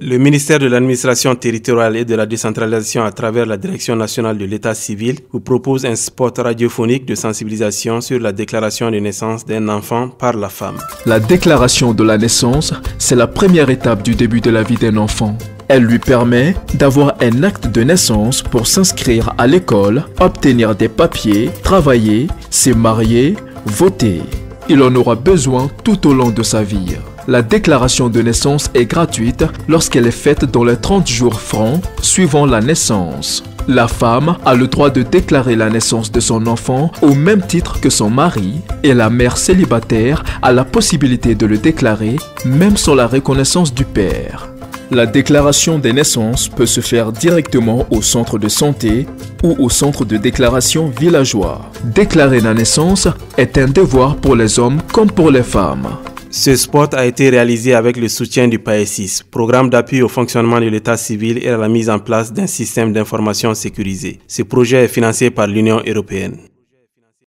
Le ministère de l'administration territoriale et de la décentralisation à travers la Direction nationale de l'état civil vous propose un spot radiophonique de sensibilisation sur la déclaration de naissance d'un enfant par la femme. La déclaration de la naissance, c'est la première étape du début de la vie d'un enfant. Elle lui permet d'avoir un acte de naissance pour s'inscrire à l'école, obtenir des papiers, travailler, se marier, voter. Il en aura besoin tout au long de sa vie. La déclaration de naissance est gratuite lorsqu'elle est faite dans les 30 jours francs suivant la naissance. La femme a le droit de déclarer la naissance de son enfant au même titre que son mari et la mère célibataire a la possibilité de le déclarer même sans la reconnaissance du père. La déclaration des naissances peut se faire directement au centre de santé ou au centre de déclaration villageois. Déclarer la naissance est un devoir pour les hommes comme pour les femmes. Ce spot a été réalisé avec le soutien du PAESIS, programme d'appui au fonctionnement de l'état civil et à la mise en place d'un système d'information sécurisé. Ce projet est financé par l'Union européenne.